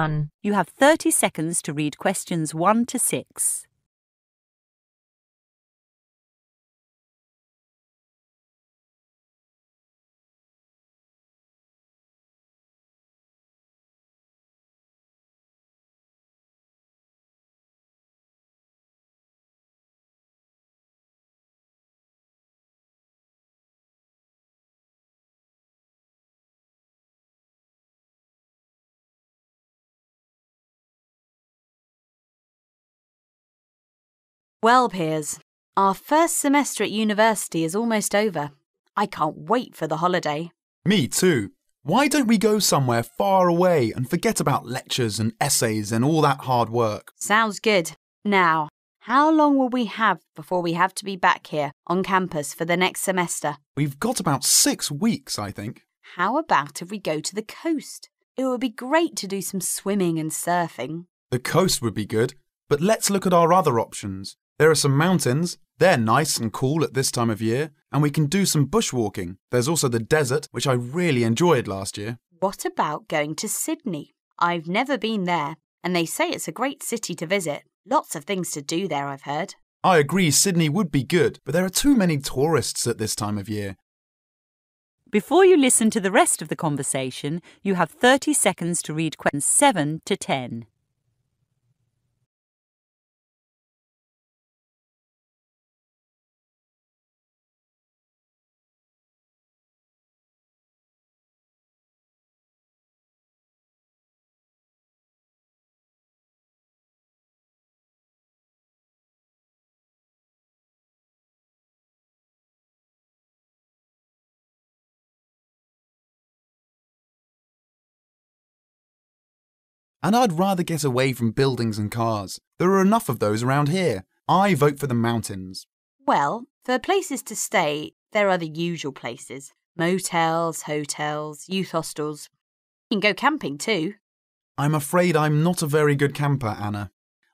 1. You have 30 seconds to read questions 1 to 6. Well, Piers, our first semester at university is almost over. I can't wait for the holiday. Me too. Why don't we go somewhere far away and forget about lectures and essays and all that hard work? Sounds good. Now, how long will we have before we have to be back here on campus for the next semester? We've got about six weeks, I think. How about if we go to the coast? It would be great to do some swimming and surfing. The coast would be good, but let's look at our other options. There are some mountains. They're nice and cool at this time of year, and we can do some bushwalking. There's also the desert, which I really enjoyed last year. What about going to Sydney? I've never been there, and they say it's a great city to visit. Lots of things to do there, I've heard. I agree Sydney would be good, but there are too many tourists at this time of year. Before you listen to the rest of the conversation, you have 30 seconds to read questions 7 to 10. And I'd rather get away from buildings and cars. There are enough of those around here. I vote for the mountains. Well, for places to stay, there are the usual places motels, hotels, youth hostels. You can go camping too. I'm afraid I'm not a very good camper, Anna.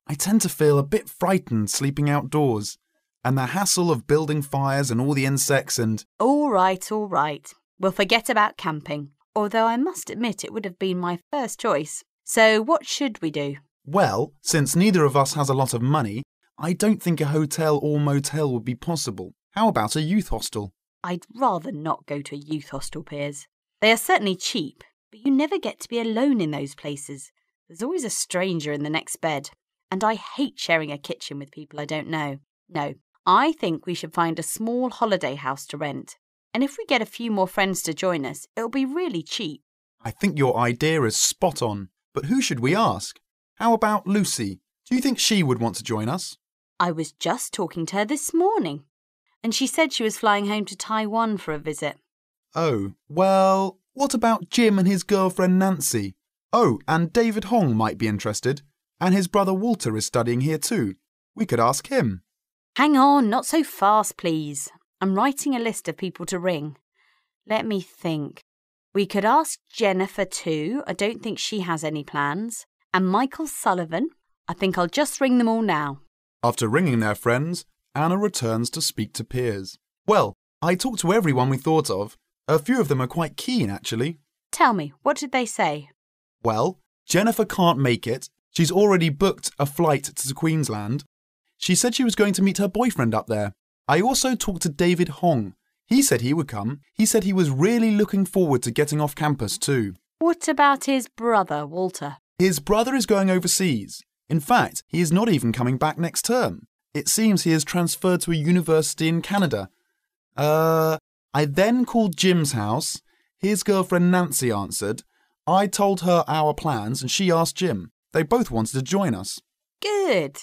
I tend to feel a bit frightened sleeping outdoors, and the hassle of building fires and all the insects and. All right, all right. We'll forget about camping, although I must admit it would have been my first choice. So, what should we do? Well, since neither of us has a lot of money, I don't think a hotel or motel would be possible. How about a youth hostel? I'd rather not go to a youth hostel, Piers. They are certainly cheap, but you never get to be alone in those places. There's always a stranger in the next bed, and I hate sharing a kitchen with people I don't know. No, I think we should find a small holiday house to rent. And if we get a few more friends to join us, it'll be really cheap. I think your idea is spot on. But who should we ask? How about Lucy? Do you think she would want to join us? I was just talking to her this morning, and she said she was flying home to Taiwan for a visit. Oh, well, what about Jim and his girlfriend Nancy? Oh, and David Hong might be interested, and his brother Walter is studying here too. We could ask him. Hang on, not so fast, please. I'm writing a list of people to ring. Let me think. We could ask Jennifer too. I don't think she has any plans. And Michael Sullivan. I think I'll just ring them all now. After ringing their friends, Anna returns to speak to Piers. Well, I talked to everyone we thought of. A few of them are quite keen, actually. Tell me, what did they say? Well, Jennifer can't make it. She's already booked a flight to Queensland. She said she was going to meet her boyfriend up there. I also talked to David Hong. He said he would come. He said he was really looking forward to getting off campus too. What about his brother, Walter? His brother is going overseas. In fact, he is not even coming back next term. It seems he has transferred to a university in Canada. Uh, I then called Jim's house. His girlfriend Nancy answered. I told her our plans and she asked Jim. They both wanted to join us. Good.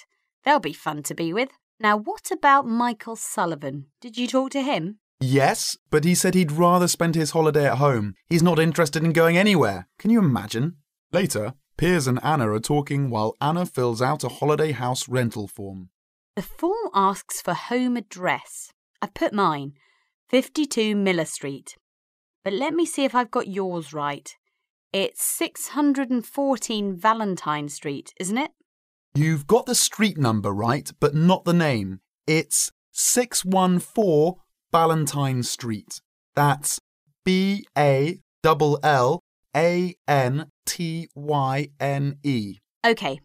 They'll be fun to be with. Now, what about Michael Sullivan? Did you talk to him? Yes, but he said he'd rather spend his holiday at home. He's not interested in going anywhere. Can you imagine? Later, Piers and Anna are talking while Anna fills out a holiday house rental form. The form asks for home address. I've put mine 52 Miller Street. But let me see if I've got yours right. It's 614 Valentine Street, isn't it? You've got the street number right, but not the name. It's 614 Ballantyne Street. That's B A L L A N T Y N E. OK,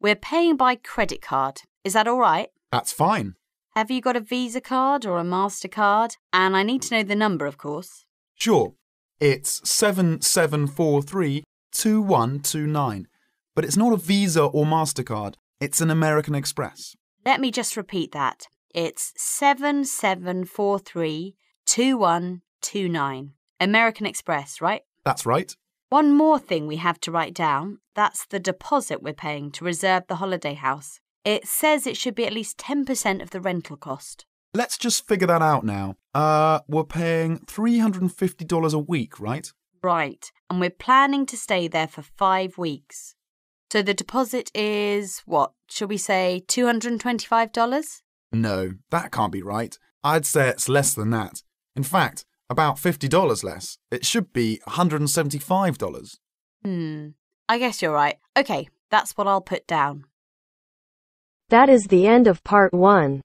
we're paying by credit card. Is that all right? That's fine. Have you got a Visa card or a MasterCard? And I need to know the number, of course. Sure. It's 7743 2129. But it's not a Visa or MasterCard, it's an American Express. Let me just repeat that. It's 7743 2129. American Express, right? That's right. One more thing we have to write down that's the deposit we're paying to reserve the holiday house. It says it should be at least 10% of the rental cost. Let's just figure that out now. Uh, we're paying $350 a week, right? Right, and we're planning to stay there for five weeks. So the deposit is what? Shall we say $225? No, that can't be right. I'd say it's less than that. In fact, about $50 less. It should be $175. Hmm, I guess you're right. Okay, that's what I'll put down. That is the end of part one.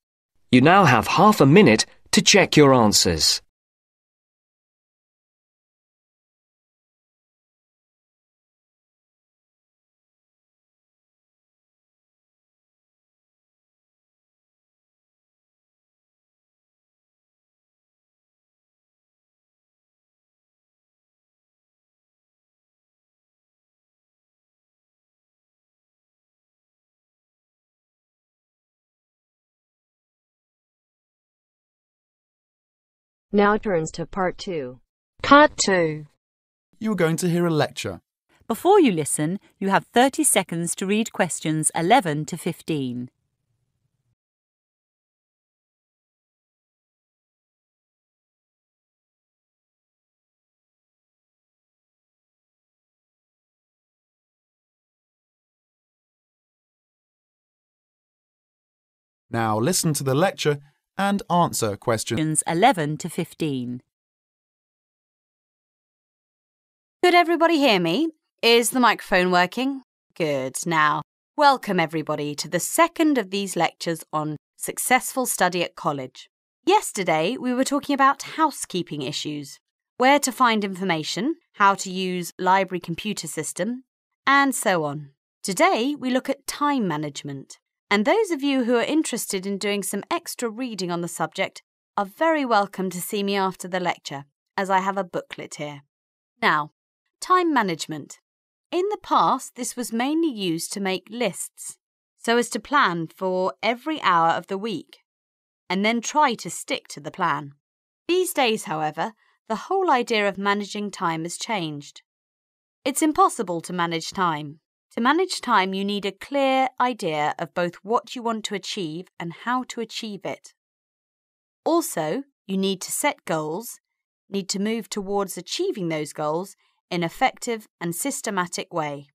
You now have half a minute to check your answers. Now turns to part two. Part 2. You are going to hear a lecture. Before you listen, you have 30 seconds to read questions 11 to 15. Now listen to the lecture and answer questions. Questions 11 to 15. Could everybody hear me? Is the microphone working? Good. Now, welcome everybody to the second of these lectures on successful study at college. Yesterday, we were talking about housekeeping issues, where to find information, how to use library computer system, and so on. Today, we look at time management. And those of you who are interested in doing some extra reading on the subject are very welcome to see me after the lecture, as I have a booklet here. Now, time management. In the past, this was mainly used to make lists, so as to plan for every hour of the week, and then try to stick to the plan. These days, however, the whole idea of managing time has changed. It's impossible to manage time. To manage time, you need a clear idea of both what you want to achieve and how to achieve it. Also, you need to set goals, need to move towards achieving those goals in effective and systematic way.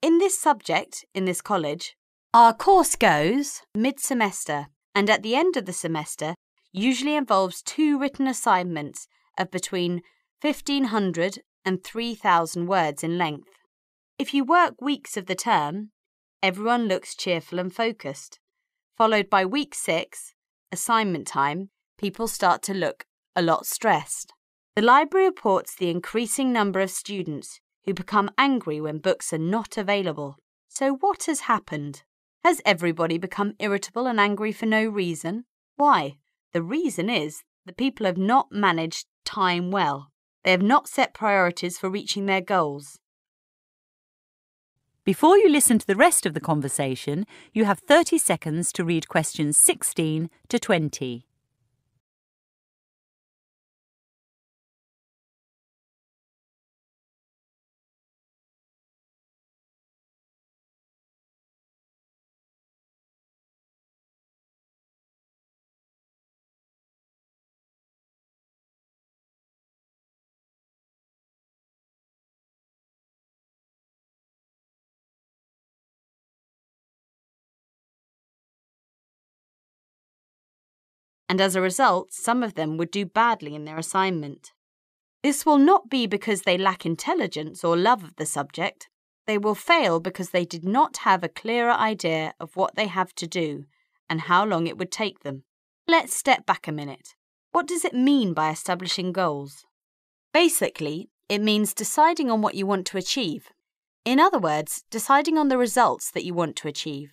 In this subject, in this college, our course goes mid semester and at the end of the semester usually involves two written assignments of between 1500 and 3000 words in length. If you work weeks of the term, everyone looks cheerful and focused. Followed by week six, assignment time, people start to look a lot stressed. The library reports the increasing number of students who become angry when books are not available. So, what has happened? Has everybody become irritable and angry for no reason? Why? The reason is that people have not managed time well. They have not set priorities for reaching their goals. Before you listen to the rest of the conversation, you have 30 seconds to read questions 16 to 20. And as a result, some of them would do badly in their assignment. This will not be because they lack intelligence or love of the subject. They will fail because they did not have a clearer idea of what they have to do and how long it would take them. Let's step back a minute. What does it mean by establishing goals? Basically, It means deciding on what you want to achieve. In other words, deciding on the results that you want to achieve.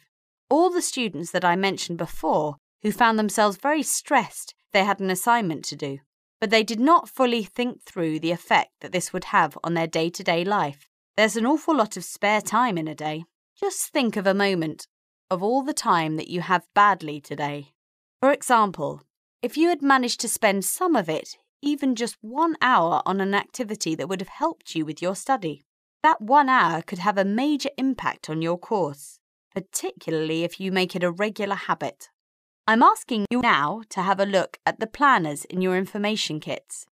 All the students that I mentioned before who found themselves very stressed they had an assignment to do, but they did not fully think through the effect that this would have on their day to day life. There's an awful lot of spare time in a day. Just think of a moment of all the time that you have badly today. For example, if you had managed to spend some of it, even just one hour, on an activity that would have helped you with your study, that one hour could have a major impact on your course, particularly if you make it a regular habit. I'm asking you now to have a look at the planners in your information kits.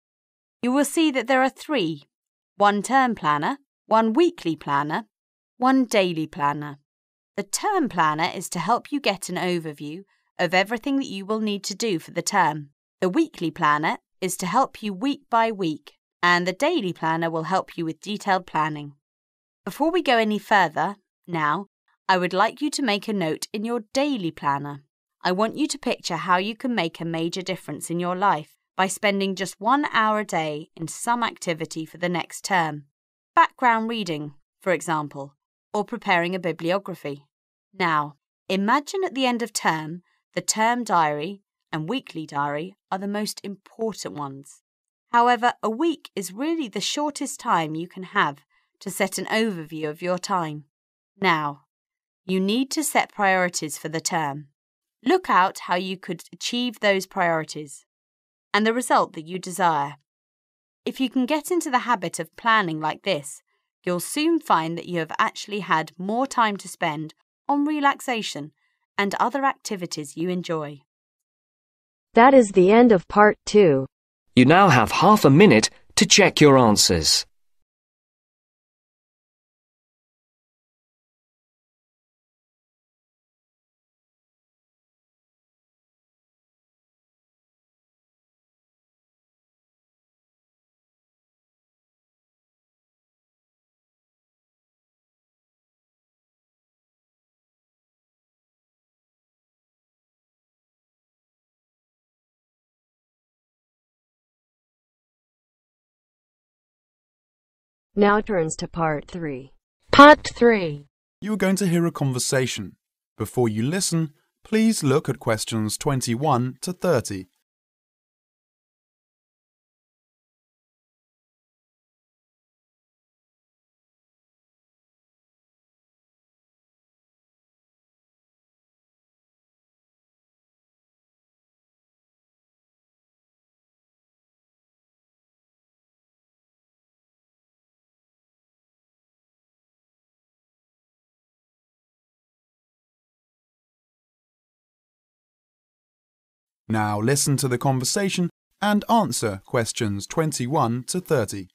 You will see that there are three one term planner, one weekly planner, one daily planner. The term planner is to help you get an overview of everything that you will need to do for the term. The weekly planner is to help you week by week, and the daily planner will help you with detailed planning. Before we go any further, now, I would like you to make a note in your daily planner. I want you to picture how you can make a major difference in your life by spending just one hour a day in some activity for the next term. Background reading, for example, or preparing a bibliography. Now, imagine at the end of term, the term diary and weekly diary are the most important ones. However, a week is really the shortest time you can have to set an overview of your time. Now, you need to set priorities for the term. Look out how you could achieve those priorities and the result that you desire. If you can get into the habit of planning like this, you'll soon find that you have actually had more time to spend on relaxation and other activities you enjoy. That is the end of part two. You now have half a minute to check your answers. Now turns to part three. Part 3. You are going to hear a conversation. Before you listen, please look at questions 21 to 30. Now listen to the conversation and answer questions 21 to 30.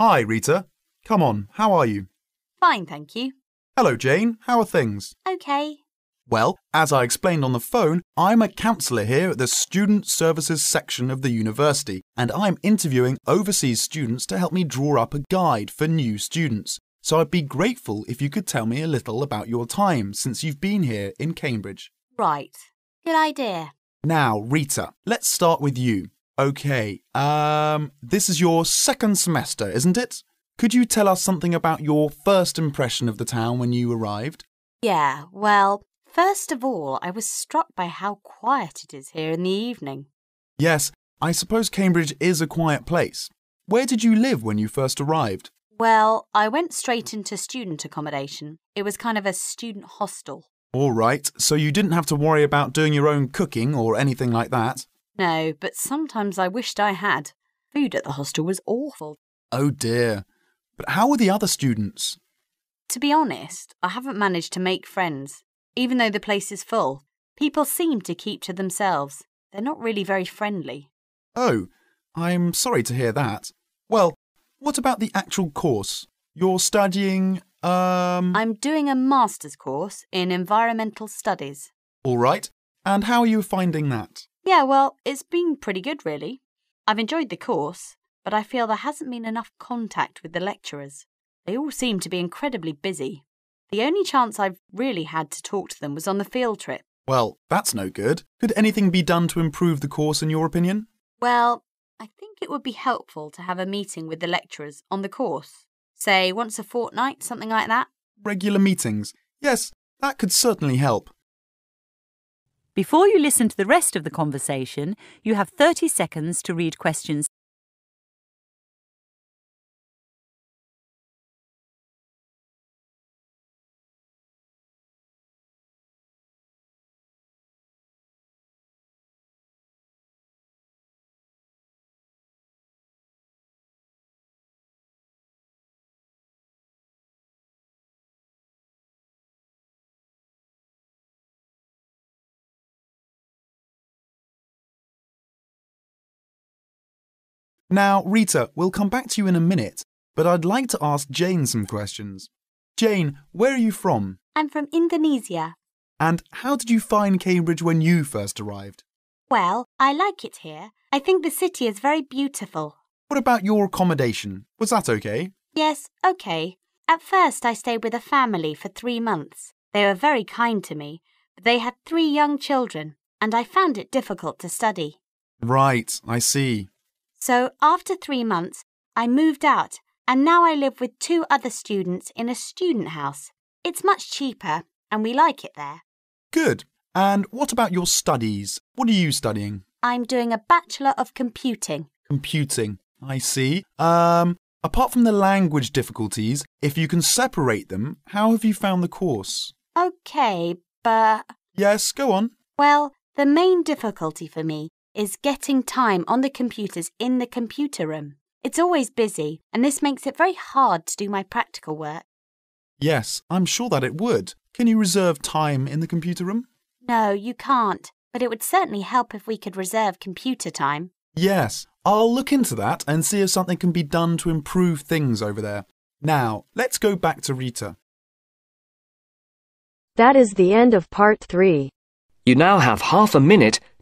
Hi, Rita. Come on, how are you? Fine, thank you. Hello, Jane. How are things? Okay. Well, as I explained on the phone, I'm a counsellor here at the Student Services section of the university, and I'm interviewing overseas students to help me draw up a guide for new students. So I'd be grateful if you could tell me a little about your time since you've been here in Cambridge. Right. Good idea. Now, Rita, let's start with you. Okay, um, this is your second semester, isn't it? Could you tell us something about your first impression of the town when you arrived? Yeah, well, first of all, I was struck by how quiet it is here in the evening. Yes, I suppose Cambridge is a quiet place. Where did you live when you first arrived? Well, I went straight into student accommodation. It was kind of a student hostel. All right, so you didn't have to worry about doing your own cooking or anything like that. No, but sometimes I wished I had. Food at the hostel was awful. Oh dear. But how were the other students? To be honest, I haven't managed to make friends. Even though the place is full, people seem to keep to themselves. They're not really very friendly. Oh, I'm sorry to hear that. Well, what about the actual course? You're studying, um. I'm doing a master's course in environmental studies. All right. And how are you finding that? Yeah, well, it's been pretty good, really. I've enjoyed the course, but I feel there hasn't been enough contact with the lecturers. They all seem to be incredibly busy. The only chance I've really had to talk to them was on the field trip. Well, that's no good. Could anything be done to improve the course in your opinion? Well, I think it would be helpful to have a meeting with the lecturers on the course. Say once a fortnight, something like that. Regular meetings. Yes, that could certainly help. Before you listen to the rest of the conversation, you have 30 seconds to read questions Now, Rita, we'll come back to you in a minute, but I'd like to ask Jane some questions. Jane, where are you from? I'm from Indonesia. And how did you find Cambridge when you first arrived? Well, I like it here. I think the city is very beautiful. What about your accommodation? Was that okay? Yes, okay. At first, I stayed with a family for three months. They were very kind to me, but they had three young children, and I found it difficult to study. Right, I see. So, after three months, I moved out, and now I live with two other students in a student house. It's much cheaper, and we like it there. Good. And what about your studies? What are you studying? I'm doing a Bachelor of Computing. Computing. I see. Um, apart from the language difficulties, if you can separate them, how have you found the course? Okay, but. Yes, go on. Well, the main difficulty for me is getting time on the computers in the computer room. It's always busy, and this makes it very hard to do my practical work. Yes, I'm sure that it would. Can you reserve time in the computer room? No, you can't, but it would certainly help if we could reserve computer time. Yes, I'll look into that and see if something can be done to improve things over there. Now, let's go back to Rita. That is the end of part 3. You now have half a minute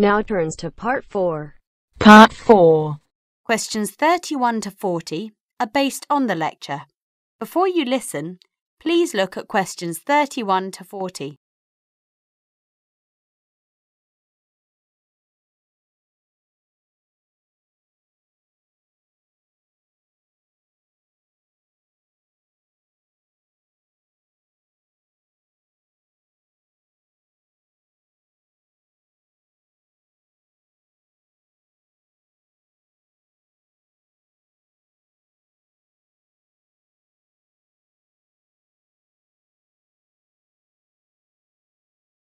Now turns to part 4. Part 4. Questions 31 to 40 are based on the lecture. Before you listen, please look at questions 31 to 40.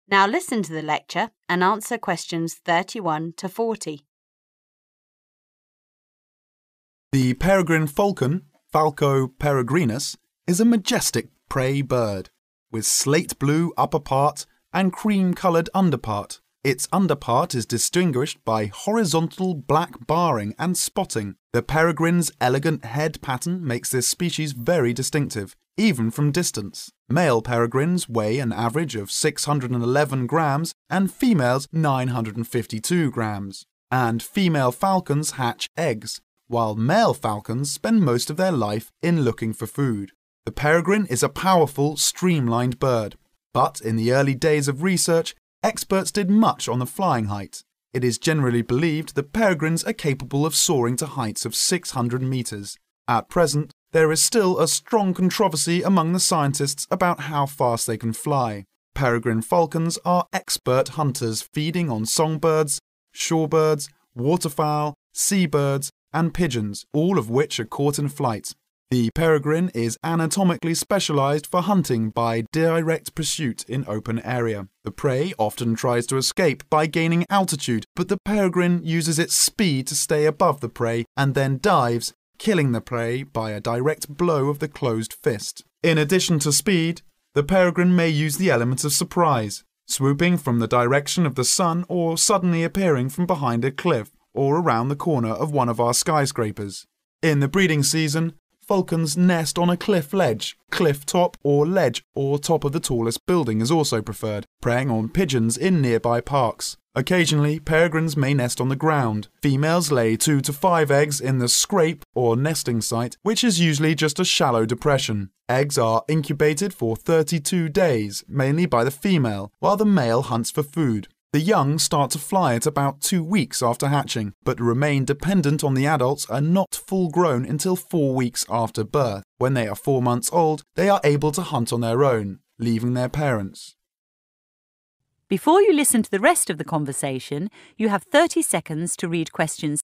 Now listen to the lecture and answer questions 31 to 40. The peregrine falcon, Falco peregrinus, is a majestic prey bird with slate blue upper part and cream coloured underpart. Its underpart is distinguished by horizontal black barring and spotting. The peregrine's elegant head pattern makes this species very distinctive, even from distance. Male peregrines weigh an average of 611 grams and females 952 grams. And female falcons hatch eggs, while male falcons spend most of their life in looking for food. The peregrine is a powerful, streamlined bird, but in the early days of research, experts did much on the flying height. It is generally believed that peregrines are capable of soaring to heights of 600 metres. At present, there is still a strong controversy among the scientists about how fast they can fly. Peregrine falcons are expert hunters feeding on songbirds, shorebirds, waterfowl, seabirds, and pigeons, all of which are caught in flight. The peregrine is anatomically specialized for hunting by direct pursuit in open area. The prey often tries to escape by gaining altitude, but the peregrine uses its speed to stay above the prey and then dives, killing the prey by a direct blow of the closed fist. In addition to speed, the peregrine may use the element of surprise, swooping from the direction of the sun or suddenly appearing from behind a cliff or around the corner of one of our skyscrapers. In the breeding season, falcons nest on a cliff ledge, cliff top, or ledge, or top of the tallest building is also preferred, preying on pigeons in nearby parks. Occasionally, peregrines may nest on the ground. Females lay two to five eggs in the scrape or nesting site, which is usually just a shallow depression. Eggs are incubated for 32 days, mainly by the female, while the male hunts for food. The young start to fly at about two weeks after hatching, but remain dependent on the adults and not full grown until four weeks after birth. When they are four months old, they are able to hunt on their own, leaving their parents. Before you listen to the rest of the conversation, you have 30 seconds to read questions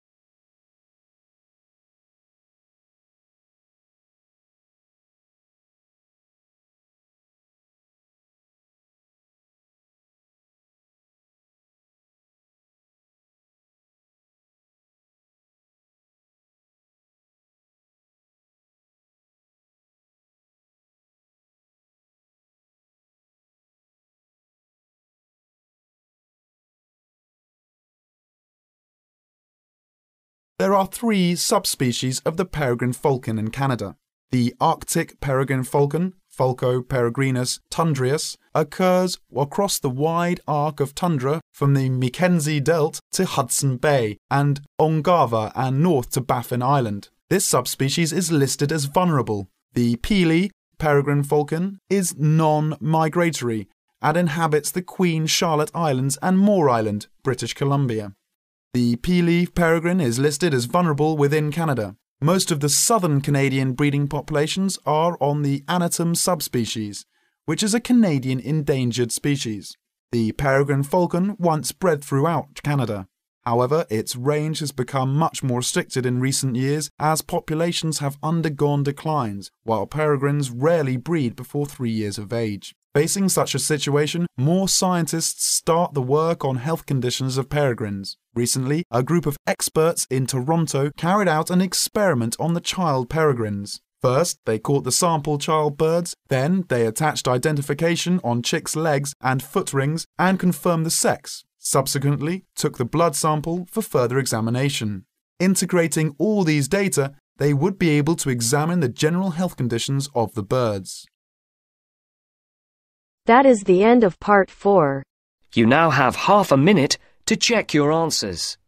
There are three subspecies of the peregrine falcon in Canada. The Arctic peregrine falcon, Falco peregrinus tundrius, occurs across the wide arc of tundra from the Mackenzie Delta to Hudson Bay and Ungava and north to Baffin Island. This subspecies is listed as vulnerable. The pealei peregrine falcon is non-migratory and inhabits the Queen Charlotte Islands and Moore Island, British Columbia. The pealei peregrine is listed as vulnerable within Canada. Most of the southern Canadian breeding populations are on the Anatum subspecies, which is a Canadian endangered species. The peregrine falcon once bred throughout Canada. However, its range has become much more restricted in recent years as populations have undergone declines, while peregrines rarely breed before three years of age. Facing such a situation, more scientists start the work on health conditions of peregrines. Recently, a group of experts in Toronto carried out an experiment on the child peregrines. First, they caught the sample child birds, then they attached identification on chicks' legs and foot rings and confirmed the sex. Subsequently, took the blood sample for further examination. Integrating all these data, they would be able to examine the general health conditions of the birds. That is the end of part 4. You now have half a minute to check your answers.